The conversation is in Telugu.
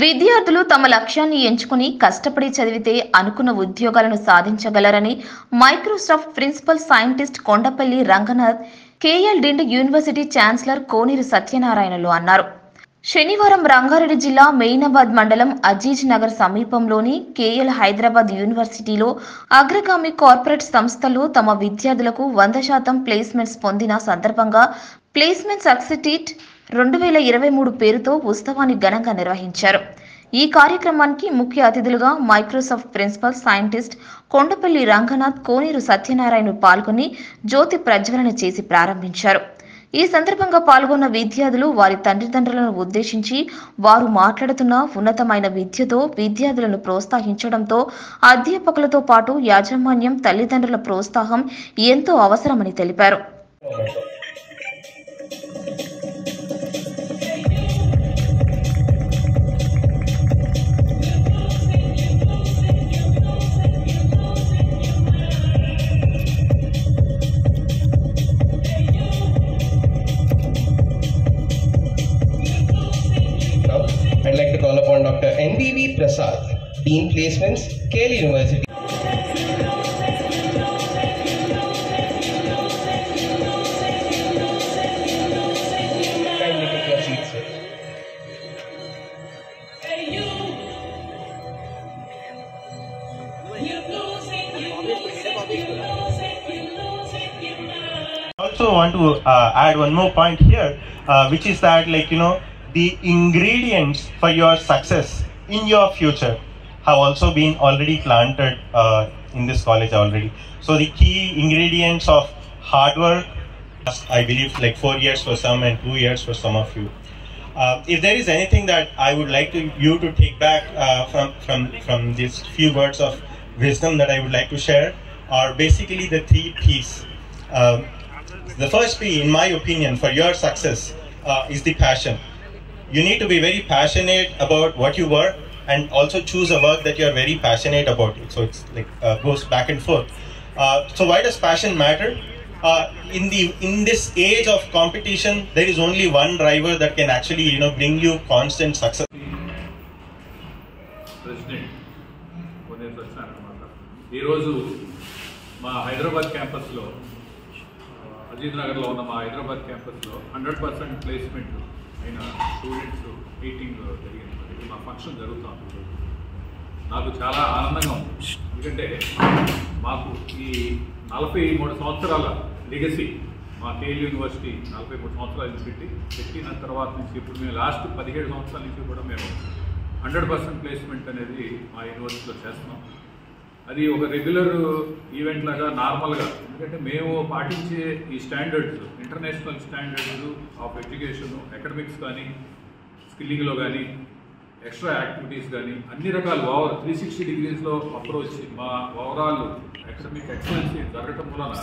విద్యార్థులు తమ లక్ష్యాన్ని ఎంచుకుని కష్టపడి చదివితే అనుకున్న ఉద్యోగాలను సాధించగలరని Microsoft principal scientist Kondapalli Ranganath KL deemed university chancellor Koneru సత్యనారాయణలు అన్నారు. శనివారం రంగారెడ్డి జిల్లా మెయినాబాద్ మండలం అజీజ్ నగర్ సమీపంలోని కేఎల్ హైదరాబాద్ యూనివర్సిటీలో అగ్రగామి కార్పొరేట్ సంస్థలు తమ విద్యార్థులకు వంద శాతం ప్లేస్మెంట్స్ పొందిన సందర్భంగా ప్లేస్మెంట్ సక్సిటీట్ రెండు వేల ఇరవై మూడు పేరుతో ఉత్సవాన్ని ఘనంగా నిర్వహించారు. ఈ కార్యక్రమానికి ముఖ్య అతిథులుగా Microsoft principal scientist Kondapalli Ranganath Koneru Satyanarayana పాల్గొని జ్యోతి ప్రజ్వలన చేసి ప్రారంభించారు. ఈ సందర్భంగా పాల్గొన్న విద్యార్థులు వారి తల్లిదండ్రులను ఉద్దేశించి వారు మాట్లాడుతున్న ఉన్నతమైన విద్యతో విద్యార్థులను ప్రోత్సహించడంతో అధ్యాపకులతో పాటు యాజమాన్యం తల్లిదండ్రుల ప్రోత్సాహం ఎంతో అవసరమని తెలిపారు. Dr. Prasad, Dean Placements, Kale University. Also want to uh, add one more point here, uh, which is that like you know the ingredients for your success in your future have also been already planted uh, in this college already. So the key ingredients of hard work, I believe, like four years for some and two years for some of you. Uh, if there is anything that I would like to you to take back uh, from from from these few words of wisdom that I would like to share, are basically the three P's. Um, the first P, in my opinion, for your success uh, is the passion. You need to be very passionate about what you work and also choose a work that you are very passionate about. It. So it's like uh, goes back and forth. Uh, so why does passion matter? Uh, in the in this age of competition, there is only one driver that can actually you know bring you constant success. President Koneru Satyanarayana అనమాట ఈరోజు మా హైదరాబాద్ క్యాంపస్లో అజీత్ నగర్లో ఉన్న మా హైదరాబాద్ క్యాంపస్లో హండ్రెడ్ పర్సెంట్ ప్లేస్మెంట్ అయిన స్టూడెంట్స్ మీటింగ్ జరిగింది ఇది మా ఫంక్షన్ జరుగుతుంది నాకు చాలా ఆనందంగా ఉంది. ఎందుకంటే మాకు ఈ నలభై మూడు సంవత్సరాల లెగసీ మా కేఎల్ యూనివర్సిటీ నలభై మూడు సంవత్సరాల నుంచి పెట్టి పెట్టిన తర్వాత నుంచి ఇప్పుడు మేము లాస్ట్ పదిహేడు సంవత్సరాల నుంచి కూడా మేము హండ్రెడ్ పర్సెంట్ ప్లేస్మెంట్ అనేది మా యూనివర్సిటీలో చేస్తున్నాం. అది ఒక రెగ్యులర్ ఈవెంట్ లాగా నార్మల్గా ఎందుకంటే మేము పాటించే ఈ standards international standards of education academics కానీ స్కిల్లింగ్లో కానీ ఎక్స్ట్రా యాక్టివిటీస్ కానీ అన్ని రకాల ఓవర్ త్రీ సిక్స్టీ డిగ్రీస్లో అప్రోచ్ మా ఓవరాల్ అకాడమిక్ ఎక్సలెన్సీ జరగటం వలన